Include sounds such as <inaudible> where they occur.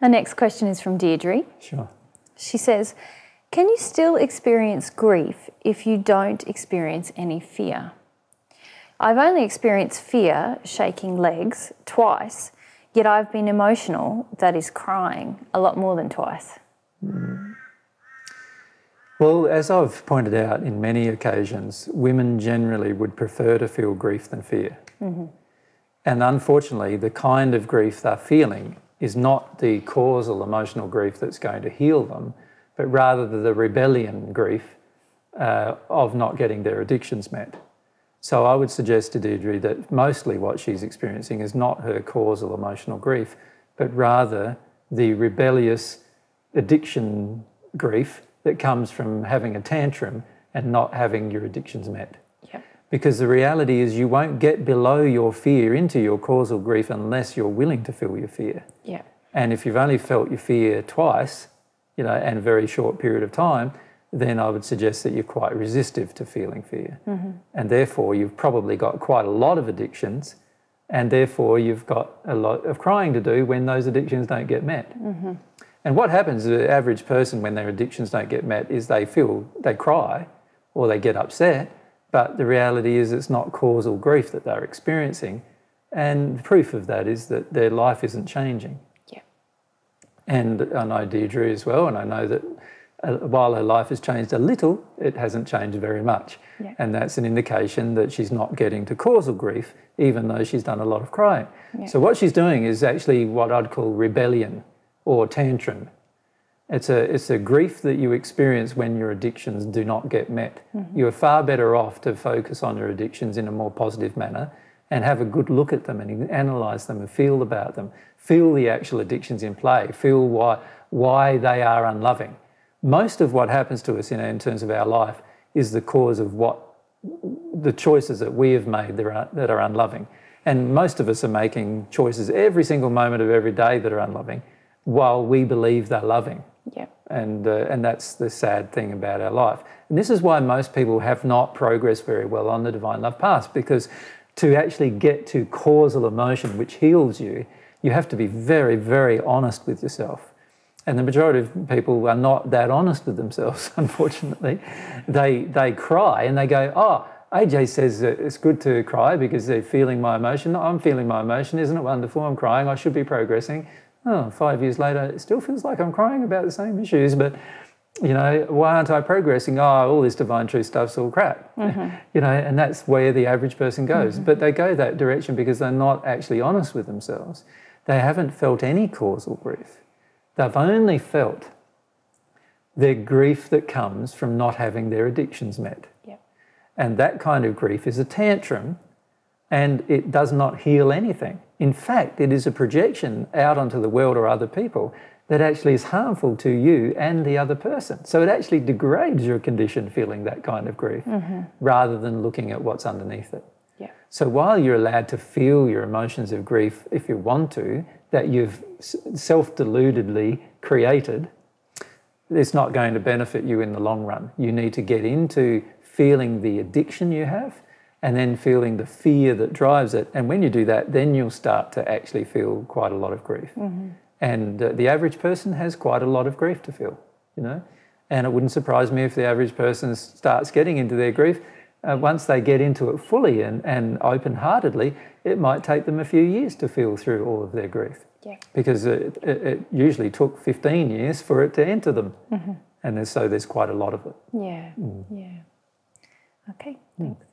Our next question is from Deirdre. Sure. She says, Can you still experience grief if you don't experience any fear? I've only experienced fear, shaking legs, twice, yet I've been emotional, that is crying, a lot more than twice. Hmm. Well, as I've pointed out in many occasions, women generally would prefer to feel grief than fear. Mm-hmm. And unfortunately, the kind of grief they're feeling is not the causal emotional grief that's going to heal them, but rather the rebellion grief uh, of not getting their addictions met. So I would suggest to Deirdre that mostly what she's experiencing is not her causal emotional grief, but rather the rebellious addiction grief that comes from having a tantrum and not having your addictions met. Because the reality is, you won't get below your fear into your causal grief unless you're willing to feel your fear. Yeah. And if you've only felt your fear twice, you know, and a very short period of time, then I would suggest that you're quite resistive to feeling fear. Mm-hmm. And therefore, you've probably got quite a lot of addictions, and therefore, you've got a lot of crying to do when those addictions don't get met. Mm-hmm. And what happens to the average person when their addictions don't get met is they feel, they cry or they get upset, but the reality is it's not causal grief that they're experiencing. And proof of that is that their life isn't changing. Yeah. And I know Deirdre as well, and I know that uh, while her life has changed a little, it hasn't changed very much. Yeah. And that's an indication that she's not getting to causal grief, even though she's done a lot of crying. So, what she's doing is actually what I'd call rebellion or tantrum. It's a, it's a grief that you experience when your addictions do not get met. Mm-hmm. You're far better off to focus on your addictions in a more positive manner and have a good look at them and analyze them and feel about them. Feel the actual addictions in play. Feel why, why they are unloving. Most of what happens to us in, in terms of our life is the cause of what the choices that we have made that are, that are unloving. And most of us are making choices every single moment of every day that are unloving while we believe they're loving. Yeah. And, uh, and that's the sad thing about our life. And this is why most people have not progressed very well on the divine love path, because to actually get to causal emotion, which heals you, you have to be very, very honest with yourself. And the majority of people are not that honest with themselves, <laughs> unfortunately. They, they cry and they go, Oh, AJ says it's good to cry because they're feeling my emotion. I'm feeling my emotion. Isn't it wonderful? I'm crying. I should be progressing. Oh, five years later, it still feels like I'm crying about the same issues, but you know, why aren't I progressing? Oh, all this divine truth stuff's all crap. Mm-hmm. You know, and that's where the average person goes. Mm-hmm. But they go that direction because they're not actually honest with themselves. They haven't felt any causal grief. They've only felt their grief that comes from not having their addictions met. Yep. And that kind of grief is a tantrum and it does not heal anything. In fact, it is a projection out onto the world or other people that actually is harmful to you and the other person. So it actually degrades your condition feeling that kind of grief mm-hmm. rather than looking at what's underneath it. Yeah. So while you're allowed to feel your emotions of grief if you want to, that you've self deludedly created, it's not going to benefit you in the long run. You need to get into feeling the addiction you have and then feeling the fear that drives it. And when you do that, then you'll start to actually feel quite a lot of grief. And uh, the average person has quite a lot of grief to feel, you know. And it wouldn't surprise me if the average person starts getting into their grief. Uh, once they get into it fully and, and open heartedly, it might take them a few years to feel through all of their grief Yeah. because it, it, it usually took 15 years for it to enter them. Mm-hmm. And there's, so there's quite a lot of it. Yeah. Yeah. Okay. Thanks.